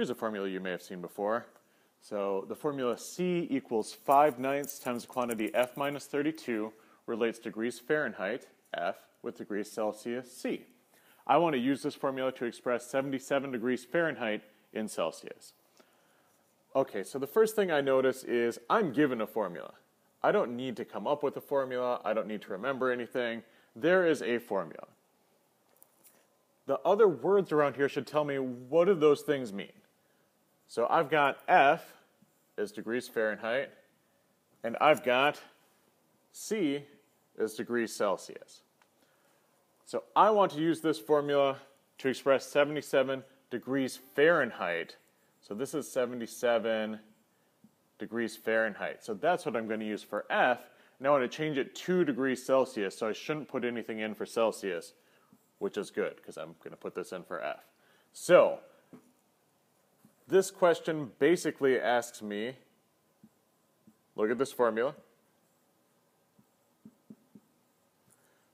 Here's a formula you may have seen before. So the formula C equals 5 ninths times the quantity F minus 32 relates degrees Fahrenheit, F, with degrees Celsius, C. I want to use this formula to express 77 degrees Fahrenheit in Celsius. Okay, so the first thing I notice is I'm given a formula. I don't need to come up with a formula. I don't need to remember anything. There is a formula. The other words around here should tell me what do those things mean. So I've got F is degrees Fahrenheit, and I've got C is degrees Celsius. So I want to use this formula to express 77 degrees Fahrenheit. So this is 77 degrees Fahrenheit. So that's what I'm going to use for F. Now I want to change it 2 degrees Celsius, so I shouldn't put anything in for Celsius, which is good because I'm going to put this in for F. So this question basically asks me, look at this formula,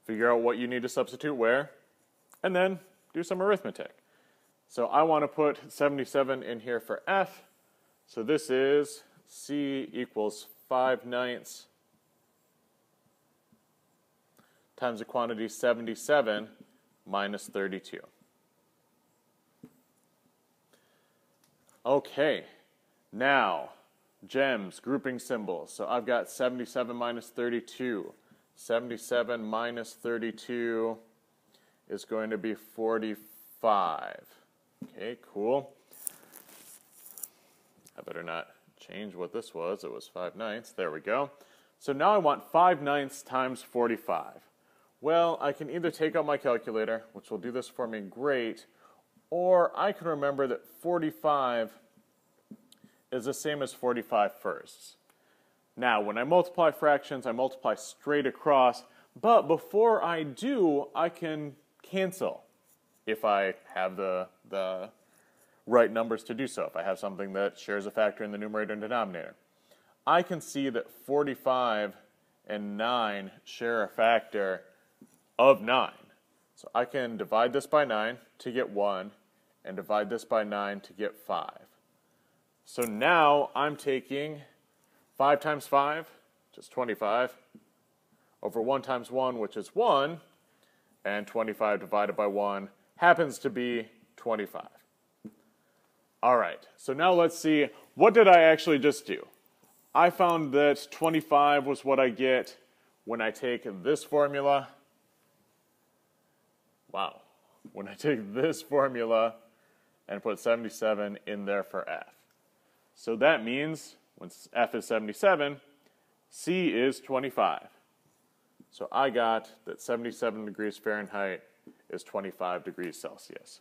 figure out what you need to substitute where, and then do some arithmetic. So I want to put 77 in here for F. So this is C equals 5 ninths times the quantity 77 minus 32. Okay, now gems, grouping symbols. So I've got 77 minus 32. 77 minus 32 is going to be 45. Okay, cool. I better not change what this was. It was 5 ninths. There we go. So now I want 5 ninths times 45. Well, I can either take out my calculator, which will do this for me great, or I can remember that 45 is the same as 45 firsts. Now, when I multiply fractions, I multiply straight across, but before I do, I can cancel if I have the, the right numbers to do so, if I have something that shares a factor in the numerator and denominator. I can see that 45 and 9 share a factor of 9. So I can divide this by 9 to get 1, and divide this by 9 to get 5. So now I'm taking 5 times 5, which is 25, over 1 times 1, which is 1, and 25 divided by 1 happens to be 25. All right, so now let's see, what did I actually just do? I found that 25 was what I get when I take this formula Wow. When I take this formula and put 77 in there for F. So that means when F is 77, C is 25. So I got that 77 degrees Fahrenheit is 25 degrees Celsius.